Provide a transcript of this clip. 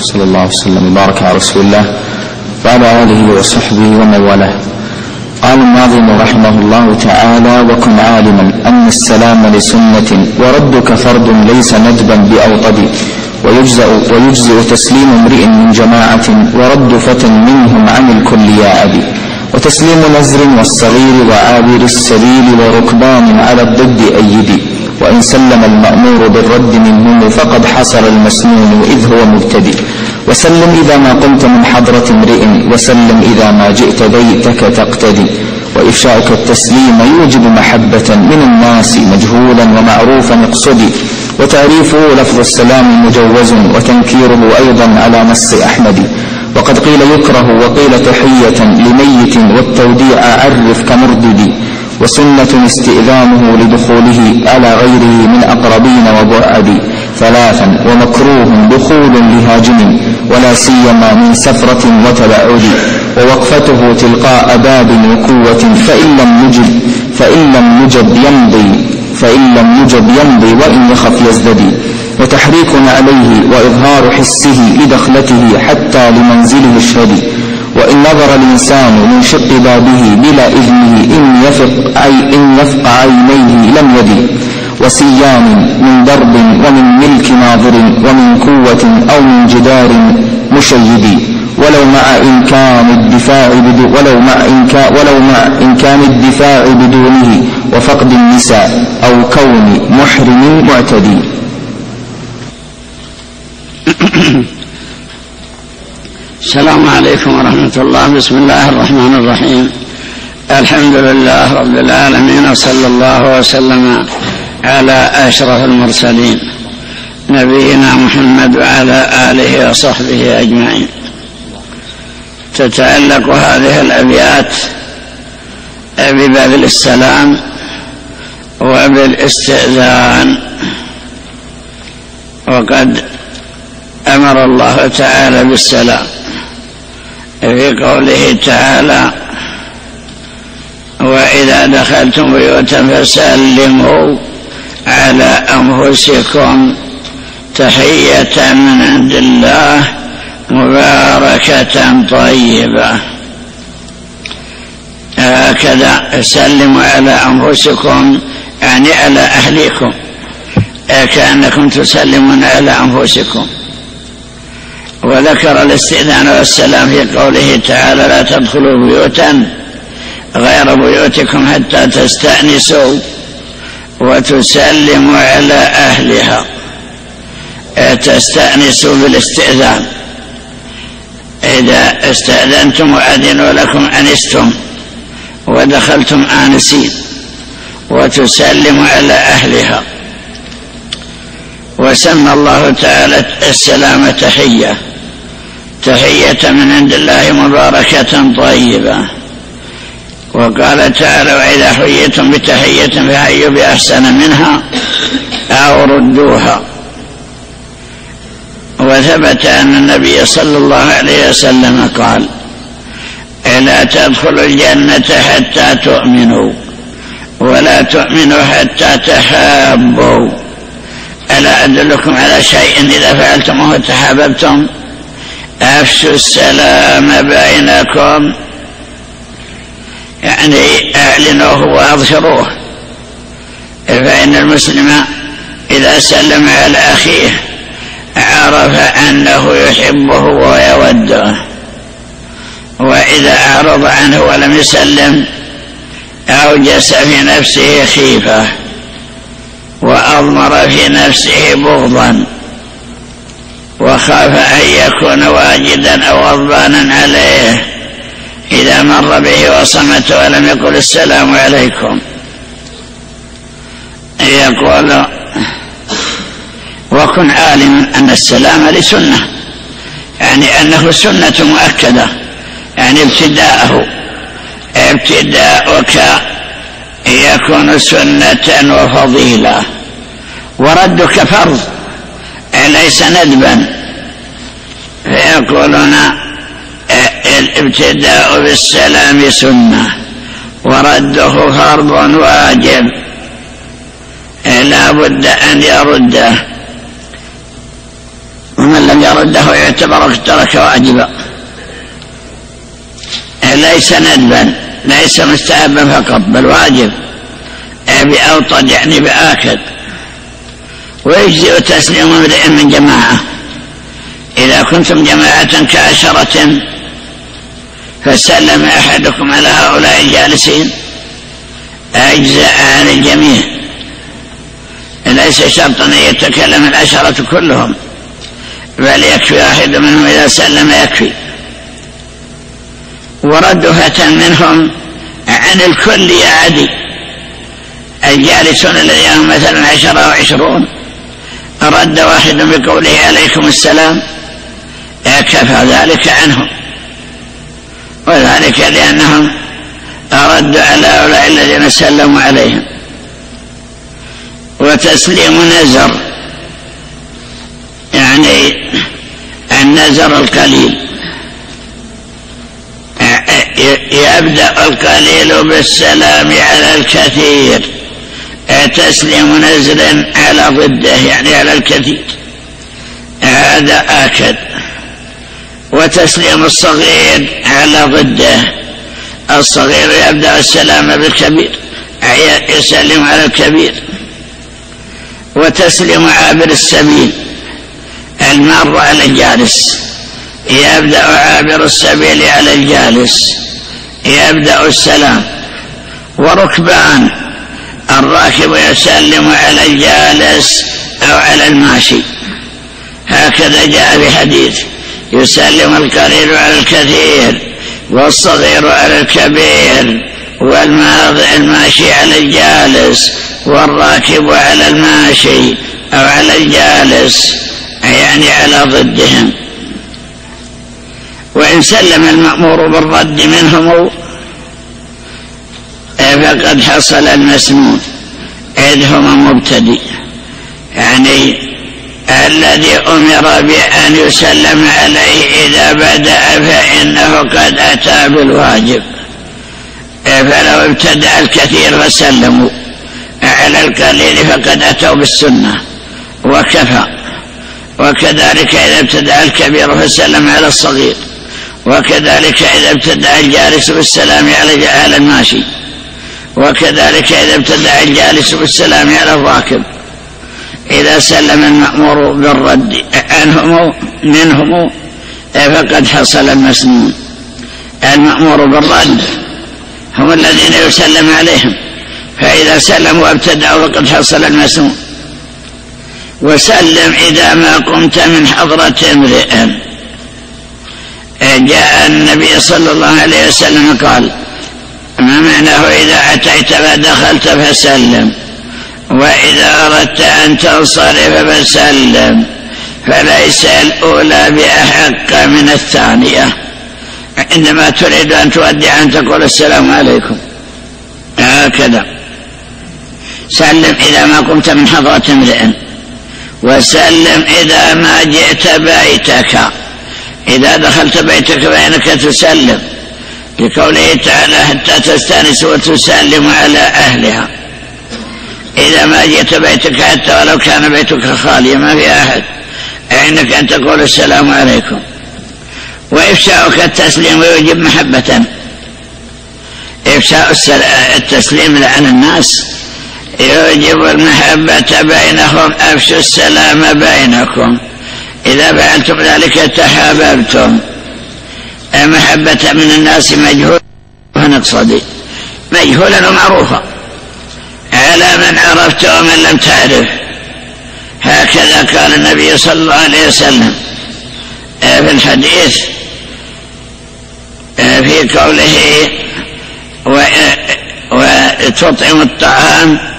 صلى الله وسلم وبارك على رسول الله وعلى آله وصحبه ومن والاه. قال الناظم رحمه الله تعالى وكن عالما أن السلام لسنة وردك فرد ليس ندبا بأوطد ويجزأ, ويجزئ تسليم امرئ من جماعة ورد فتى منهم عن الكل يا أبي وتسليم نزر والصغير وعابر السبيل وركبان على الضد أيدي. وإن سلم المأمور بالرد منهم فقد حصل المسنون إذ هو مبتدئ. وسلم إذا ما قمت من حضرة امرئ وسلم إذا ما جئت بيتك تقتدي. وإفشاؤك التسليم يوجب محبة من الناس مجهولا ومعروفا اقصدي. وتعريفه لفظ السلام مجوز وتنكيره أيضا على نص أحمد. وقد قيل يكره وقيل تحية لميت والتوديع عرف كمرددي. وسنة استئذانه لدخوله على غيره من أقربين وبعد ثلاثا ومكروه دخول لهاجم ولا سيما من سفرة وتبعد ووقفته تلقاء باب وقوة فإن لم يجب فإن لم يجب يمضي فإن لم يجب يمضي وإن يخف يزددي. وتحريك عليه وإظهار حسه لدخلته حتى لمنزله الشدي وإن نظر الإنسان من شق بابه بلا إذنه إن يفق, أي إن يفق عينيه لم يدي وسيان من درب ومن ملك ناظر ومن قوة أو من جدار مشيد. ولو مع إمكان الدفاع ولو مع إمكان ولو مع إمكان الدفاع بدونه وفقد النساء أو كون محرم معتدي. السلام عليكم ورحمة الله. بسم الله الرحمن الرحيم. الحمد لله رب العالمين وصلى الله وسلم على أشرف المرسلين نبينا محمد وعلى آله وصحبه أجمعين. تتعلق هذه الأبيات ببذل السلام وبالاستئذان. وقد أمر الله تعالى بالسلام في قوله تعالى وإذا دخلتم بيوتا فسلموا على أنفسكم تحية من عند الله مباركة طيبة. هكذا سلموا على أنفسكم يعني على أهليكم. كأنكم تسلمون على أنفسكم. وذكر الاستئذان والسلام في قوله تعالى لا تدخلوا بيوتا غير بيوتكم حتى تستأنسوا. وتسلموا على أهلها. تستأنسوا بالاستئذان. إذا استأذنتم وأذنوا لكم أنستم ودخلتم آنسين. وتسلموا على أهلها. وسمى الله تعالى السلام تحية. تحية من عند الله مباركة طيبة. وقال تعالى وإذا حييتم بتحية فحيوا بأحسن منها أو ردوها. وثبت أن النبي صلى الله عليه وسلم قال لا تدخلوا الجنة حتى تؤمنوا ولا تؤمنوا حتى تحابوا. ألا أدلكم على شيء إذا فعلتموه تحاببتم أفشوا السلام بينكم. يعني أعلنوه وأظهروه. فإن المسلم إذا سلم على أخيه عرف أنه يحبه ويوده. وإذا أعرض عنه ولم يسلم أوجس في نفسه خيفة وأضمر في نفسه بغضا. وخاف أن يكون واجدا أو غضبانا عليه. إذا مر به وصمت ولم يقل السلام عليكم. يقول وكن عالما أن السلام لسنة. يعني أنه سنة مؤكدة. يعني ابتداءه. ابتداءك يكون سنة وفضيلة. وردك فرض. ليس ندبا. فيقولون الابتداء بالسلام سنة ورده فرض واجب. لا بد أن يرده. ومن لم يرده يعتبر ترك واجبا. ليس ندبا ليس مستحبا فقط بل واجب. بأوطد يعني بآكد. ويجزئ تسليم امرئ من جماعة. إذا كنتم جماعة كعشرة فسلم أحدكم على هؤلاء الجالسين. أجزأ عن الجميع. ليس شرطا أن يتكلم العشرة كلهم بل يكفي واحد منهم إذا سلم يكفي. ورد فتى منهم عن الكل يا عدي. الجالسون الذين هم مثلا عشرة وعشرون. رد واحد بقوله عليكم السلام كفى ذلك عنهم. وذلك لأنهم ردوا على هؤلاء الذين سلموا عليهم وتسليم نزر يعني النزر القليل. يبدأ القليل بالسلام على الكثير تسليم نزل على ضده يعني على الكثير. هذا آكد. وتسليم الصغير على ضده. الصغير يبدأ السلام بالكبير يسلم على الكبير. وتسليم عابر السبيل المار على الجالس. يبدأ عابر السبيل على الجالس. يبدأ السلام. وركبان الراكب يسلم على الجالس أو على الماشي. هكذا جاء في حديث يسلم القليل على الكثير والصغير على الكبير والماشي على الجالس والراكب على الماشي أو على الجالس يعني على ضدهم. وإن سلم المأمور بالرد منهم فقد حصل المسنون إذ هم مبتدئ. يعني الذي أمر بأن يسلم عليه إذا بدأ فإنه قد أتى بالواجب. فلو ابتدأ الكثير فسلموا. على القليل فقد أتوا بالسنة. وكفى. وكذلك إذا ابتدأ الكبير فسلم على الصغير. وكذلك إذا ابتدأ الجالس بالسلام على الماشي. وكذلك إذا ابتدأ الجالس بالسلام على الراكب. إذا سلم المأمور بالرد عنهم منهم فقد حصل المسنون المأمور بالرد هم الذين يسلم عليهم فإذا سلموا وابتدأوا فقد حصل المسنون وسلم إذا ما قمت من حضرة امرئ. جاء النبي صلى الله عليه وسلم قال ما معناه إذا أتيت فدخلت فسلم؟ وإذا أردت أن تنصرف فسلم فليس الأولى بأحق من الثانية. عندما تريد أن تودع أن تقول السلام عليكم. هكذا. سلم إذا ما قمت من حضرة امرئ. وسلم إذا ما جئت بيتك. إذا دخلت بيتك فإنك تسلم. لقوله تعالى حتى تستأنس وتسلم على أهلها. إذا ما جئت بيتك حتى ولو كان بيتك خاليا ما في أحد. إنك أن تقول السلام عليكم. وإفشاؤك التسليم ويجب محبة. إفشاء التسليم على الناس يوجب المحبة بينهم. أفشوا السلام بينكم. إذا فعلتم ذلك تحاببتم. محبة من الناس مجهول ونقصدي مجهولا ومعروفا. على من عرفت ومن لم تعرف. هكذا قال النبي صلى الله عليه وسلم. في الحديث في قوله وتطعم الطعام